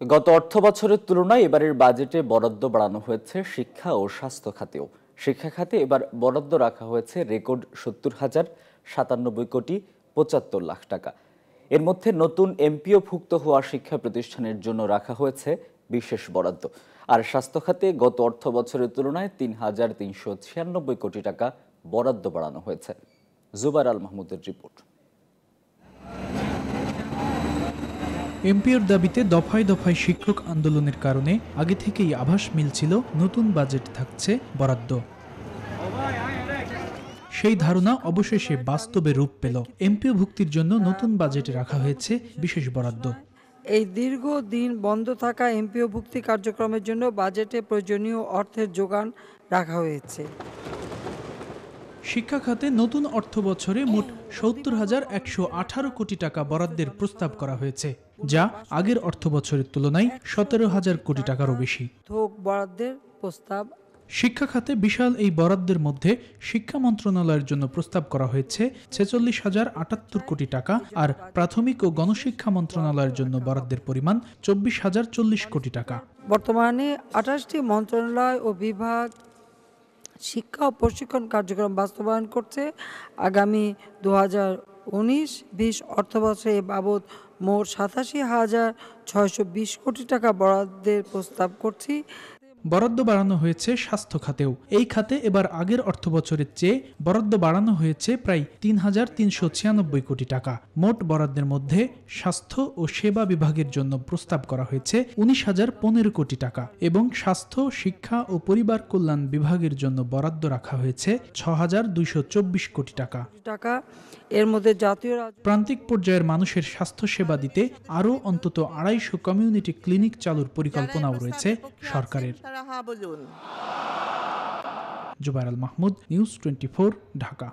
গত অর্থ বছরের তুলনায় এবারের বাজেটে বরাদ্দ বাড়ানো হয়েছে শিক্ষা ও স্বাস্থ্য খাতেও। শিক্ষা খাতে এবার বরাদ্দ রাখা হয়েছে রেকর্ড সত্তর হাজার সাতানব্বই কোটি পঁচাত্তর লাখ টাকা। এর মধ্যে নতুন এমপিও ভুক্ত হওয়া শিক্ষা প্রতিষ্ঠানের জন্য রাখা হয়েছে বিশেষ বরাদ্দ। আর স্বাস্থ্য খাতে গত অর্থ বছরের তুলনায় তিন হাজার তিনশো ছিয়ানব্বই কোটি টাকা বরাদ্দ বাড়ানো হয়েছে। জুবার আল মাহমুদের রিপোর্ট। এমপিওর দাবিতে দফায় দফায় শিক্ষক আন্দোলনের কারণে আগে থেকেই আভাস মিলছিল, নতুন বাজেট থাকছে বরাদ্দ। সেই ধারণা অবশেষে বাস্তবে রূপ পেল। এমপিও ভুক্তির জন্য নতুন বাজেটে রাখা হয়েছে বিশেষ বরাদ্দ। এই দীর্ঘ দিন বন্ধ থাকা এমপিও ভুক্তি কার্যক্রমের জন্য বাজেটে প্রয়োজনীয় অর্থের যোগান রাখা হয়েছে। শিক্ষা খাতে নতুন অর্থ বছরে মোট সত্তর হাজার একশো আঠারো কোটি টাকা বরাদ্দের প্রস্তাব করা হয়েছে যা আগের অর্থ বছরের তুলনায় সতেরো হাজার কোটি টাকারও বেশি। বরাদ্দের প্রস্তাব। শিক্ষা খাতে বিশাল এই বরাদ্দের মধ্যে শিক্ষা মন্ত্রণালয়ের জন্য প্রস্তাব করা হয়েছে ছেচল্লিশ হাজার আটাত্তর কোটি টাকা আর প্রাথমিক ও গণশিক্ষা মন্ত্রণালয়ের জন্য বরাদ্দের পরিমাণ চব্বিশ হাজার চল্লিশ কোটি টাকা। বর্তমানে আঠাশটি মন্ত্রণালয় ও বিভাগ শিক্ষা ও প্রশিক্ষণ কার্যক্রম বাস্তবায়ন করছে। আগামী দু হাজার উনিশ বিশ অর্থবছরে বাবদ মোট সাতাশি হাজার ছয়শো বিশ কোটি টাকা বরাদ্দের প্রস্তাব করছি। বরাদ্দ বাড়ানো হয়েছে স্বাস্থ্য খাতেও। এই খাতে এবার আগের অর্থ বছরের চেয়ে বরাদ্দ বাড়ানো হয়েছে প্রায় তিন হাজার তিনশো ছিয়ানব্বই কোটি টাকা। মোট বরাদ্দের মধ্যে স্বাস্থ্য ও সেবা বিভাগের জন্য প্রস্তাব করা হয়েছে উনিশ হাজার পনেরো কোটি টাকা এবং স্বাস্থ্য শিক্ষা ও পরিবার কল্যাণ বিভাগের জন্য বরাদ্দ রাখা হয়েছে ছ হাজার দুইশো চব্বিশ কোটি টাকা। টাকা এর মধ্যে জাতীয় প্রান্তিক পর্যায়ের মানুষের স্বাস্থ্য সেবা দিতে আরও অন্তত আড়াইশো কমিউনিটি ক্লিনিক চালুর পরিকল্পনাও রয়েছে সরকারের। তারা হ্যাঁ বলুন। Zubair Al Mahmud news twenty Dhaka.